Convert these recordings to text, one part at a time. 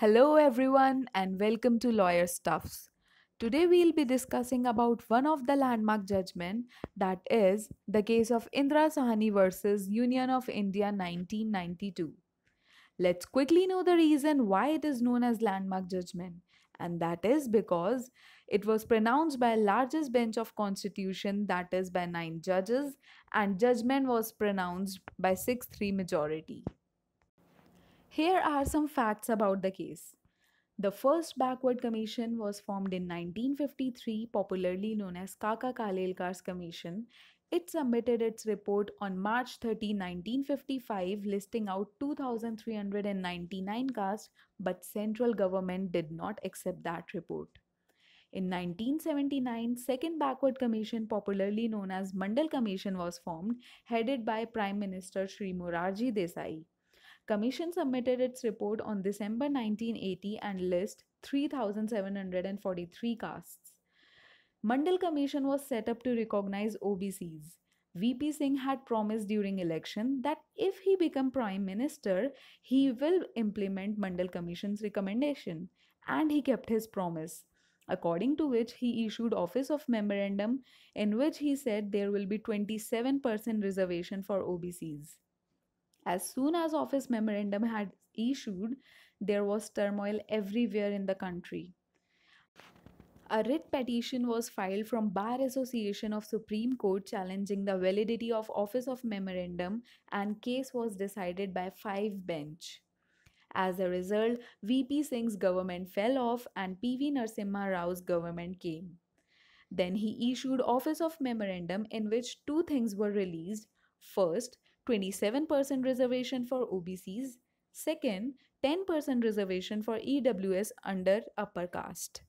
Hello everyone and welcome to Lawyer Stuffs. Today we'll be discussing about one of the landmark judgment that is the case of Indra Sawhney versus Union of India 1992. Let's quickly know the reason why it is known as landmark judgment and that is because it was pronounced by largest bench of constitution that is by 9 judges and judgment was pronounced by 6-3 majority. Here are some facts about the case. The first backward commission was formed in 1953, popularly known as Kaka Kalelkar's Commission. It submitted its report on March 30, 1955, listing out 2,399 castes, but central government did not accept that report. In 1979, Second Backward Commission, popularly known as Mandal Commission, was formed, headed by Prime Minister Sri Morarji Desai. Commission submitted its report on December 1980 and list 3743 castes. Mandal Commission was set up to recognize OBCs. VP Singh had promised during election that if he become prime minister, he will implement Mandal Commission's recommendation and he kept his promise according to which he issued office of memorandum in which he said there will be 27% reservation for OBCs. As soon as office memorandum had issued, there was turmoil everywhere in the country. A writ petition was filed from Bar Association of Supreme Court challenging the validity of office of memorandum and case was decided by 5 bench. As a result, VP Singh's government fell off and PV Narasimha Rao's government came. Then he issued office of memorandum in which two things were released. First, 27% reservation for OBCs. Second, 10% reservation for EWS under upper caste.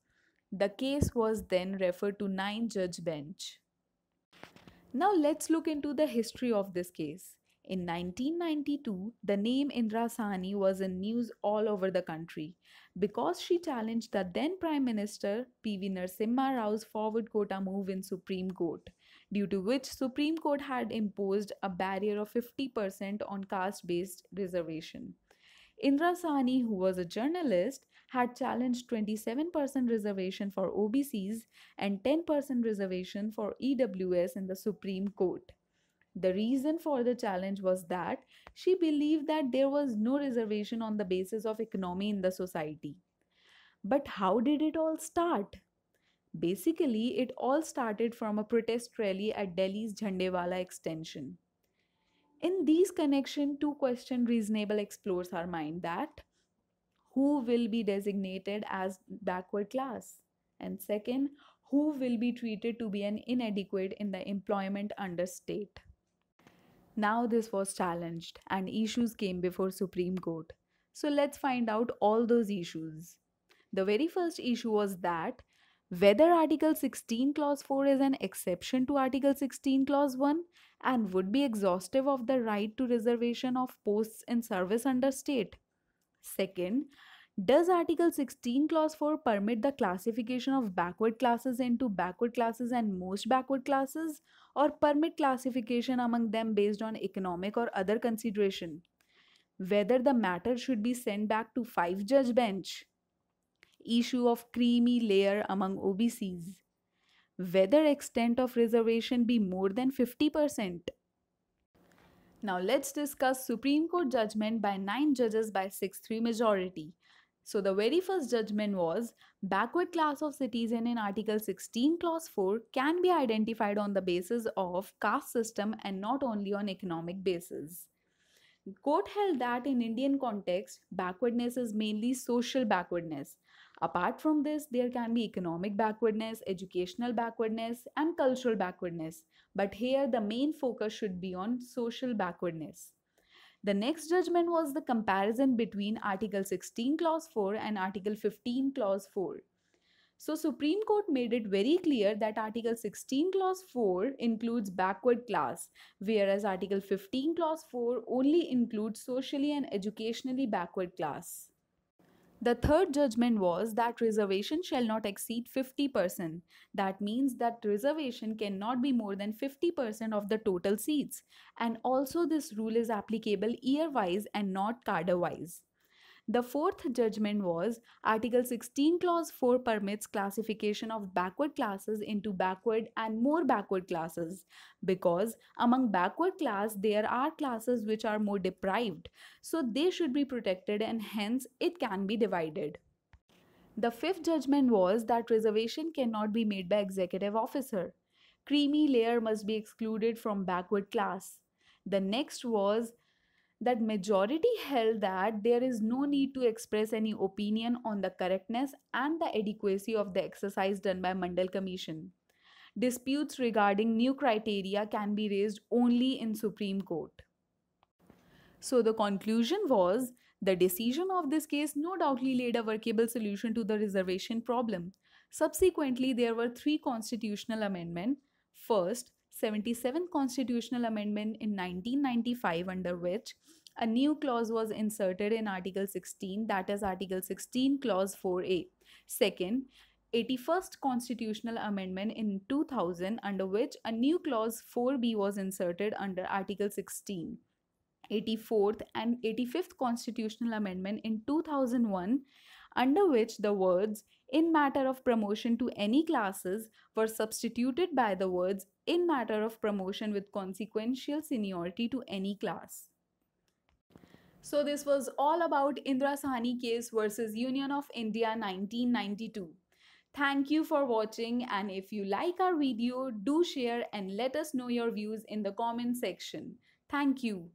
The case was then referred to 9 judge bench. Now let's look into the history of this case. In 1992, the name Indra was in news all over the country because she challenged the then Prime Minister P.V. Narasimha Rao's forward quota move in Supreme Court due to which Supreme Court had imposed a barrier of 50% on caste-based reservation. Indra Sawhney, who was a journalist, had challenged 27% reservation for OBCs and 10% reservation for EWS in the Supreme Court. The reason for the challenge was that she believed that there was no reservation on the basis of economy in the society. But how did it all start? Basically, it all started from a protest rally at Delhi's Jhandewala extension. In these connection, two question reasonable explores our mind that who will be designated as backward class? And second who will be treated to be an inadequate in the employment under state? Now this was challenged and issues came before supreme court. So let's find out all those issues. The very first issue was that whether Article 16 Clause 4 is an exception to Article 16 Clause 1 and would be exhaustive of the right to reservation of posts in service under state. Second, does Article 16 Clause 4 permit the classification of backward classes into backward classes and most backward classes or permit classification among them based on economic or other consideration? Whether the matter should be sent back to five judge bench issue of creamy layer among OBCs, whether extent of reservation be more than 50%. Now let's discuss Supreme Court judgment by 9 judges by 6-3 majority. So the very first judgment was backward class of citizen in Article 16 Clause 4 can be identified on the basis of caste system and not only on economic basis. Court held that in Indian context, backwardness is mainly social backwardness Apart from this, there can be economic backwardness, educational backwardness, and cultural backwardness. But here, the main focus should be on social backwardness. The next judgment was the comparison between Article 16 Clause 4 and Article 15 Clause 4. So Supreme Court made it very clear that Article 16 Clause 4 includes backward class, whereas Article 15 Clause 4 only includes socially and educationally backward class. The third judgment was that reservation shall not exceed 50%. That means that reservation cannot be more than 50% of the total seats. And also this rule is applicable year-wise and not cadre-wise. The fourth judgment was Article 16 Clause 4 permits classification of backward classes into backward and more backward classes because among backward class there are classes which are more deprived so they should be protected and hence it can be divided. The fifth judgment was that reservation cannot be made by executive officer. Creamy layer must be excluded from backward class. The next was that majority held that there is no need to express any opinion on the correctness and the adequacy of the exercise done by Mandal Commission. Disputes regarding new criteria can be raised only in Supreme Court. So the conclusion was the decision of this case no doubtly laid a workable solution to the reservation problem. Subsequently, there were three constitutional amendments. First, 77th constitutional amendment in 1995 under which a new clause was inserted in article 16 that is article 16 clause 4a second 81st constitutional amendment in 2000 under which a new clause 4b was inserted under article 16 84th and 85th constitutional amendment in 2001 under which the words in matter of promotion to any classes were substituted by the words in matter of promotion with consequential seniority to any class. So this was all about Indra Sawhney case versus Union of India 1992. Thank you for watching and if you like our video, do share and let us know your views in the comment section. Thank you.